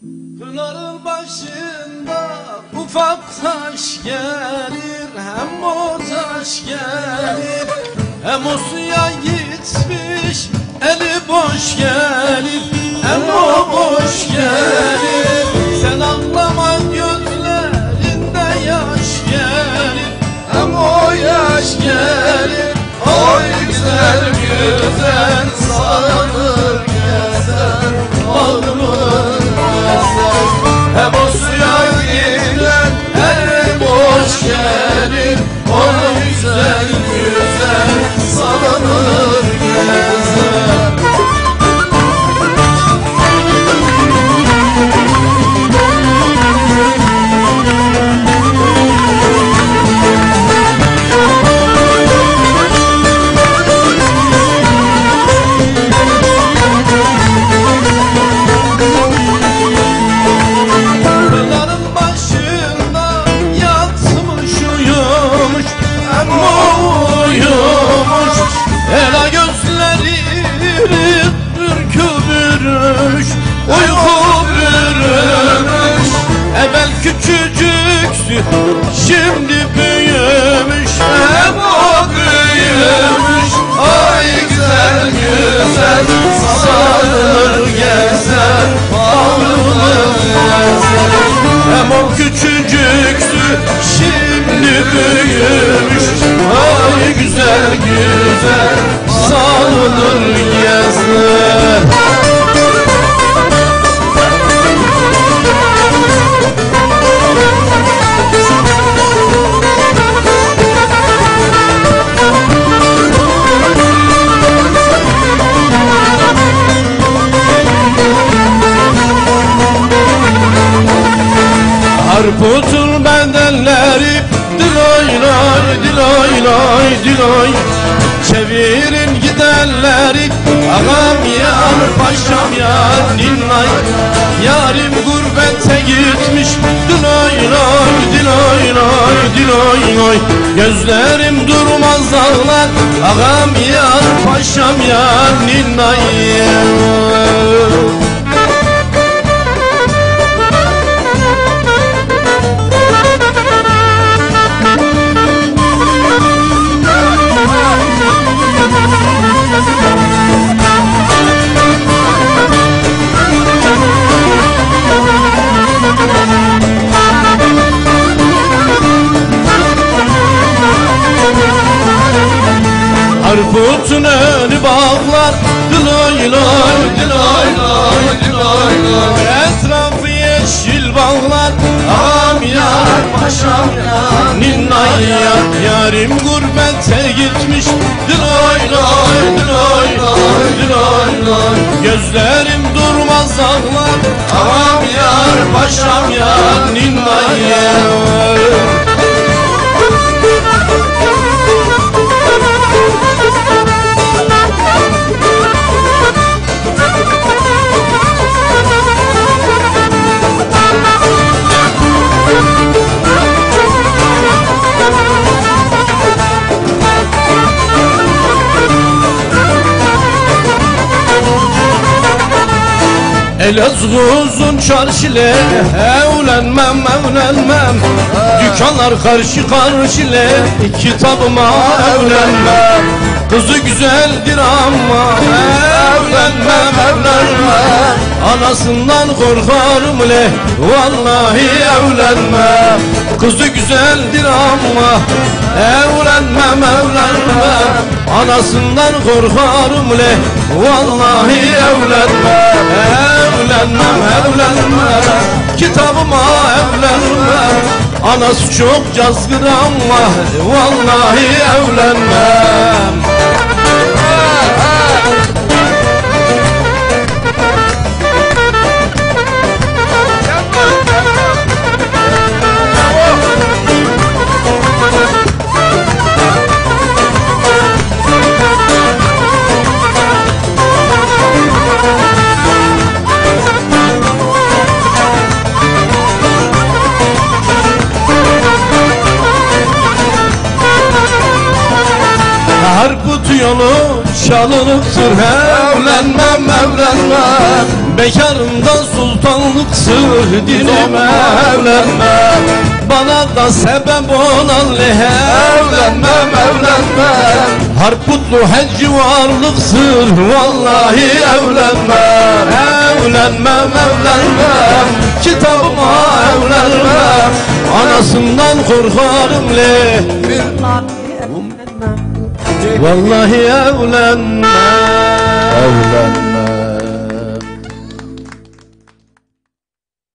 Pınarın başında ufak taş gelir Hem o taş gelir Hem o suya gitmiş eli boş gelir Hem o boş gelir. Sen ağlama gözlerinde yaş gelir Hem o yaş gelir. Oy güzel güzel bürümüş Uyku bürümüş Evvel küçücüksü şimdi büyümüş. Hem o büyümüş Ay güzel güzel sarılır gezer Bağrılır gezer Hem o küçücüksü şimdi büyümüş. Ay güzel güzel sarılır gezer diloy Çevirin gidenleri Ağam yar paşam yar ninnay Yarim gurbete gitmiş Diloy lay diloy lay diloy lay Gözlerim durmaz ağlar Ağam yar paşam yar ninnay Diloy loy diloy loy Etrafı yeşil bağlar Ağam yar paşam yar Ninnay yar Yarim gurbete gitmiş. Diloy loy diloy loy diloy loy Gözlerim durmaz ağlar Ağam yar paşam yar Elazığ çarşile Evlenmem evlenmem. Dükkanlar karşı karşıle Kitabıma evlenmem. Kızı güzeldir ama Evlenmem evlenmem. Anasından korkarım le Vallahi evlenmem. Kızı güzeldir ama Evlenmem evlenmem. Anasından korkarım le Vallahi evlenmem Evlenmem evlenmem. Kitabıma evlenmem. Anası çok cazgır ama Vallahi evlenmem Harput Bekarlıktır evlenmem evlenmem Bekarımdan sultanlıktır dinim evlenmem Bana da sebep olan lehe. Evlenmem evlenmem Harputlu hecci varlıktır Vallahi evlenmem Evlenmem evlenmem Kitabıma evlenmem Anasından korkarım le Vallahi evlenmem. Evlen